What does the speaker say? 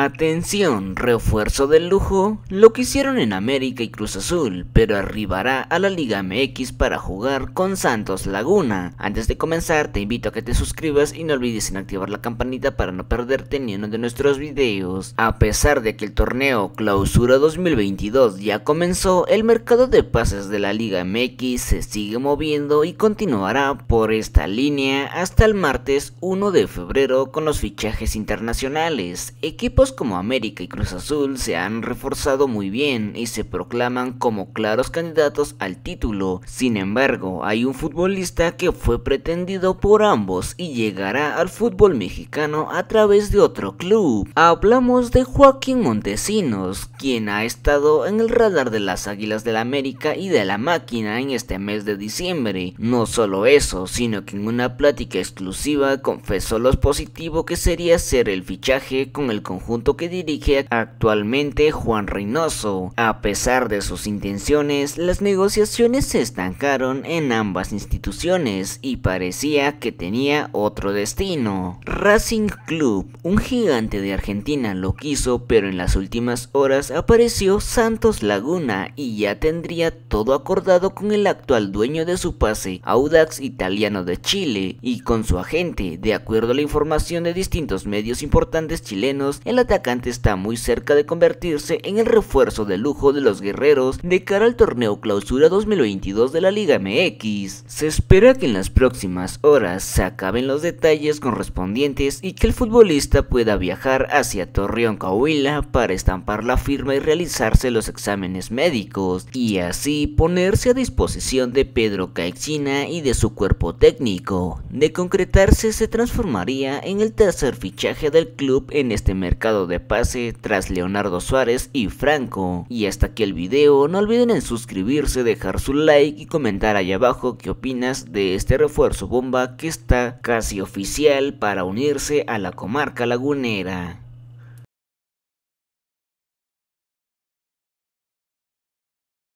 Atención, refuerzo del lujo, lo que hicieron en América y Cruz Azul, pero arribará a la Liga MX para jugar con Santos Laguna. Antes de comenzar, te invito a que te suscribas y no olvides en activar la campanita para no perderte ni uno de nuestros videos. A pesar de que el torneo Clausura 2022 ya comenzó, el mercado de pases de la Liga MX se sigue moviendo y continuará por esta línea hasta el martes 1 de febrero con los fichajes internacionales. Equipos como América y Cruz Azul se han reforzado muy bien y se proclaman como claros candidatos al título. Sin embargo, hay un futbolista que fue pretendido por ambos y llegará al fútbol mexicano a través de otro club. Hablamos de Joaquín Montesinos, quien ha estado en el radar de las Águilas del la América y de la máquina en este mes de diciembre. No solo eso, sino que en una plática exclusiva confesó lo positivo que sería ser el fichaje con el conjunto que dirige actualmente Juan Reynoso. A pesar de sus intenciones, las negociaciones se estancaron en ambas instituciones y parecía que tenía otro destino. Racing Club, un gigante de Argentina, lo quiso, pero en las últimas horas apareció Santos Laguna y ya tendría todo acordado con el actual dueño de su pase, Audax Italiano de Chile, y con su agente, de acuerdo a la información de distintos medios importantes chilenos, atacante está muy cerca de convertirse en el refuerzo de lujo de los guerreros de cara al torneo clausura 2022 de la Liga MX. Se espera que en las próximas horas se acaben los detalles correspondientes y que el futbolista pueda viajar hacia Torreón Coahuila para estampar la firma y realizarse los exámenes médicos y así ponerse a disposición de Pedro Caixina y de su cuerpo técnico. De concretarse se transformaría en el tercer fichaje del club en este mercado de pase tras Leonardo Suárez y Franco. Y hasta aquí el video, no olviden en suscribirse, dejar su like y comentar allá abajo qué opinas de este refuerzo bomba que está casi oficial para unirse a la comarca lagunera.